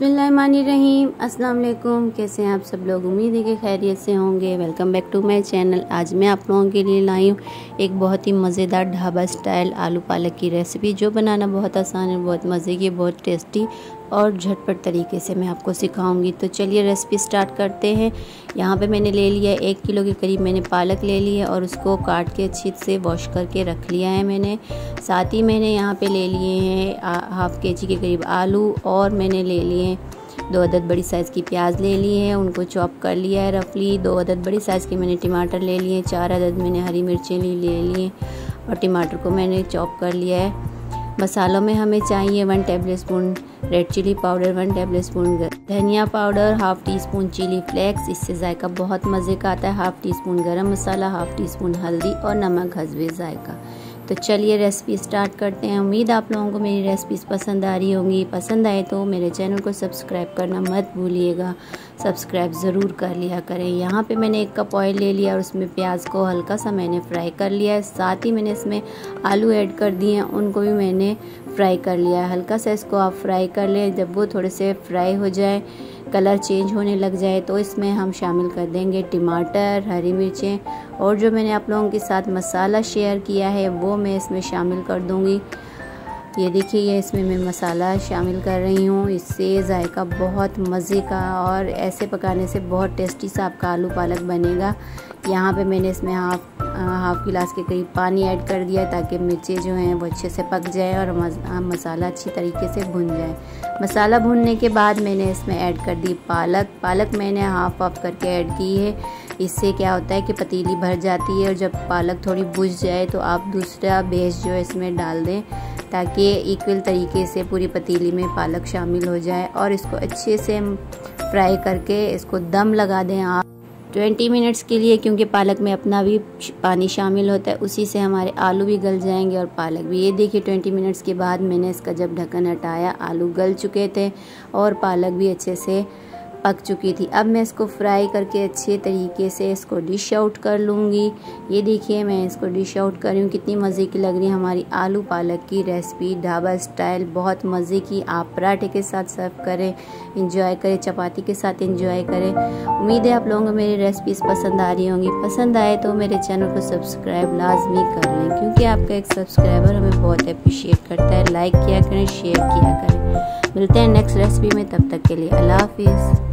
बिसमीम अस्सलाम वालेकुम कैसे हैं आप सब लोग? उम्मीद है कि खैरियत से होंगे। Welcome back to my channel. आज मैं आप लोगों के लिए लाई हूँ एक बहुत ही मज़ेदार ढाबा स्टाइल आलू पालक की रेसिपी, जो बनाना बहुत आसान है, बहुत मज़े की बहुत टेस्टी और झटपट तरीके से मैं आपको सिखाऊँगी। तो चलिए रेसिपी स्टार्ट करते हैं। यहाँ पे मैंने ले लिया एक किलो के करीब मैंने पालक ले लिया और उसको काट के अच्छी से वॉश करके रख लिया है मैंने। साथ ही मैंने यहाँ पे ले लिए हैं हाफ़ के जी के करीब आलू और मैंने ले लिए हैं। दो अदद बड़ी साइज़ की प्याज ले ली है, उनको चॉप कर लिया है रफली दो अदद बड़ी साइज़ के मैंने टमाटर ले लिए चार अदद मैंने हरी मिर्चें ली, ले लिए और टमाटर को मैंने चॉप कर लिया है। मसालों में हमें चाहिए one tablespoon red chilli powder one tablespoon धनिया powder half teaspoon chilli flakes इससे जायका बहुत मज़े का आता है। हाफ़ टी स्पून गर्म मसाला हाफ़ टी स्पून हल्दी और नमक हजवे जायका। तो चलिए रेसिपी स्टार्ट करते हैं। उम्मीद आप लोगों को मेरी रेसिपीज़ पसंद आ रही होंगी। पसंद आए तो मेरे चैनल को सब्सक्राइब करना मत भूलिएगा। सब्सक्राइब ज़रूर कर लिया करें। यहाँ पे मैंने एक कप ऑयल ले लिया और उसमें प्याज को हल्का सा मैंने फ्राई कर लिया है। साथ ही मैंने इसमें आलू ऐड कर दिए हैं। उनको भी मैंने फ्राई कर लिया है। हल्का सा इसको आप फ्राई कर लें। जब वो थोड़े से फ्राई हो जाए कलर चेंज होने लग जाए तो इसमें हम शामिल कर देंगे टमाटर, हरी मिर्चें और जो मैंने आप लोगों के साथ मसाला शेयर किया है वो मैं इसमें शामिल कर दूँगी। ये देखिए, ये इसमें मैं मसाला शामिल कर रही हूँ। इससे जायका बहुत मज़े का और ऐसे पकाने से बहुत टेस्टी सा आपका आलू पालक बनेगा। यहाँ पे मैंने इसमें हाफ़ हाफ़ गिलास के करीब पानी ऐड कर दिया ताकि मिर्चें जो हैं वो अच्छे से पक जाए और मसाला अच्छी तरीके से भुन जाए। मसाला भुनने के बाद मैंने इसमें ऐड कर दी पालक। पालक मैंने हाफ़ ऑफ़ करके ऐड की है। इससे क्या होता है कि पतीली भर जाती है और जब पालक थोड़ी बुझ जाए तो आप दूसरा बेस जो है इसमें डाल दें। ताकि इक्वल तरीके से पूरी पतीली में पालक शामिल हो जाए और इसको अच्छे से फ्राई करके इसको दम लगा दें आप। 20 मिनट्स के लिए, क्योंकि पालक में अपना भी पानी शामिल होता है, उसी से हमारे आलू भी गल जाएँगे और पालक भी। ये देखिए 20 मिनट्स के बाद मैंने इसका जब ढक्कन हटाया, आलू गल चुके थे और पालक भी अच्छे से पक चुकी थी। अब मैं इसको फ्राई करके अच्छे तरीके से इसको डिश आउट कर लूँगी। ये देखिए, मैं इसको डिश आउट कर रही हूँ। कितनी मज़े की लग रही है हमारी आलू पालक की रेसिपी ढाबा स्टाइल बहुत मज़े की। आप पराठे के साथ सर्व करें इंजॉय करें, चपाती के साथ इंजॉय करें। उम्मीद है आप लोगों को मेरी रेसिपीज़ पसंद आ रही होंगी। पसंद आए तो मेरे चैनल को सब्सक्राइब लाजमी कर लें, क्योंकि आपका एक सब्सक्राइबर हमें बहुत अप्रिशिएट करता है। लाइक किया करें शेयर किया करें। मिलते हैं नेक्स्ट रेसिपी में। तब तक के लिए अल्लाह हाफिज़।